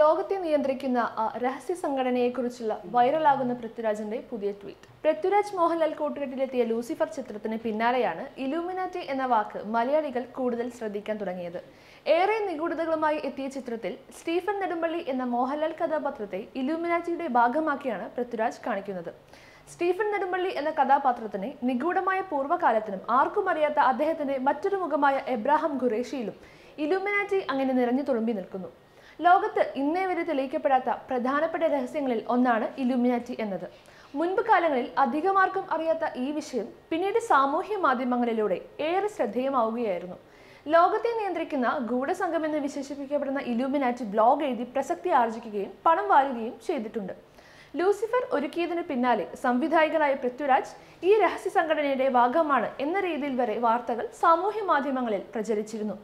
ലോകത്തെ നിയന്ത്രിക്കുന്ന രഹസ്യ സംഘടനയെക്കുറിച്ചുള്ള വൈറലാകുന്ന പൃഥ്വിരാജിന്റെ പുതിയ ട്വീറ്റ്. പൃഥ്വിരാജ് മോഹൻലാൽ കൂട്ടുകെട്ടിലെത്തിയ ലൂസിഫർ ചിത്രത്തിന് പിന്നാലെയാണ് ഇലൂമിനാറ്റി എന്ന വാക്ക് മലയാളികൾ കൂടുതൽ ശ്രദ്ധിക്കാൻ തുടങ്ങിയത്. ഏറെ നിഗൂഢതകളുമായി എത്തിയ ചിത്രത്തിൽ സ്റ്റീഫൻ നെടുമ്പള്ളി എന്ന മോഹൻലാൽ കഥാപാത്രത്തെ ഇലൂമിനാറ്റിയുടെ ഭാഗമാക്കിയാണ് പൃഥ്വിരാജ് കാണിക്കുന്നത്. സ്റ്റീഫൻ നെടുമ്പള്ളി എന്ന കഥാപാത്രത്തിന് നിഗൂഢമായ പൂർവകാലത്തിനും ആർക്കും അറിയാത്ത അദ്ദേഹത്തിന്റെ മറ്റൊരു മുഖമായ എബ്രാഹാം ഖുറേഷിയിലും ഇലൂമിനാറ്റി അങ്ങനെ നിറഞ്ഞു തുളുമ്പി നിൽക്കുന്നു. ലോകത്ത് ഇന്നേ വരെ തെളിയിക്കപ്പെടാത്ത പ്രധാനപ്പെട്ട രഹസ്യങ്ങളിൽ ഒന്നാണ് ഇലുമിനാറ്റി എന്നത്. മുൻപ് കാലങ്ങളിൽ അധികമാർക്കും അറിയാത്ത ഈ വിഷയം പിന്നീട് സാമൂഹ്യ മാധ്യമങ്ങളിലൂടെ ഏറെ ശ്രദ്ധേയമാവുകയായിരുന്നു. ലോകത്തെ നിയന്ത്രിക്കുന്ന ഗൂഢസംഘം എന്ന് വിശേഷിപ്പിക്കപ്പെടുന്ന ഇലുമിനാറ്റി ബ്ലോഗ് എഴുതി പ്രസക്തി ആർജിക്കുകയും പണം വാരുകയും ചെയ്തിട്ടുണ്ട്. ലൂസിഫർ ഒരുക്കിയതിനു പിന്നാലെ സംവിധായകനായ പൃഥ്വിരാജ് ഈ രഹസ്യ സംഘടനയുടെ ഭാഗമാണ് എന്ന രീതിയിൽ വരെ വാർത്തകൾ സാമൂഹ്യ മാധ്യമങ്ങളിൽ പ്രചരിച്ചിരുന്നു.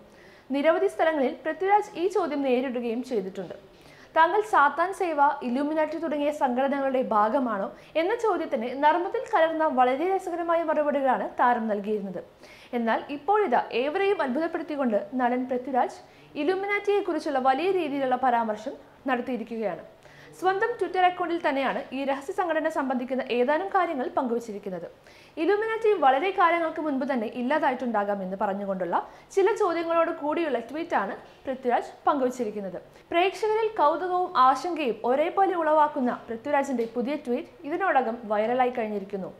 നിരവധി സ്ഥലങ്ങളിൽ പൃഥ്വിരാജ് ഈ ചോദ്യം നേരിടുകയും ചെയ്തിട്ടുണ്ട്. താങ്കൾ സാത്താൻ സേവ ഇലൂമിനാറ്റി തുടങ്ങിയ സംഘടനകളുടെ ഭാഗമാണോ എന്ന ചോദ്യത്തിന് നർമ്മത്തിൽ കലർന്ന വളരെ രസകരമായ മറുപടികളാണ് താരം നൽകിയിരുന്നത്. എന്നാൽ ഇപ്പോഴിതാ ഏവരെയും അത്ഭുതപ്പെടുത്തിക്കൊണ്ട് നടൻ പൃഥ്വിരാജ് ഇലുമിനാറ്റിയെക്കുറിച്ചുള്ള വലിയ രീതിയിലുള്ള പരാമർശം നടത്തിയിരിക്കുകയാണ്. സ്വന്തം ട്വിറ്റർ അക്കൗണ്ടിൽ തന്നെയാണ് ഈ രഹസ്യ സംഘടന സംബന്ധിക്കുന്ന ഏതാനും കാര്യങ്ങൾ പങ്കുവച്ചിരിക്കുന്നത്. ഇലുമിനാറ്റി വളരെ കാലങ്ങൾക്ക് മുൻപ് തന്നെ ഇല്ലാതായിട്ടുണ്ടാകാം എന്ന് പറഞ്ഞുകൊണ്ടുള്ള ചില ചോദ്യങ്ങളോട് കൂടിയുള്ള ട്വീറ്റാണ് പൃഥ്വിരാജ് പങ്കുവച്ചിരിക്കുന്നത്. പ്രേക്ഷകരിൽ കൗതുകവും ആശങ്കയും ഒരേപോലെ ഉളവാക്കുന്ന പൃഥ്വിരാജിന്റെ പുതിയ ട്വീറ്റ് ഇതിനോടകം വൈറലായി കഴിഞ്ഞിരിക്കുന്നു.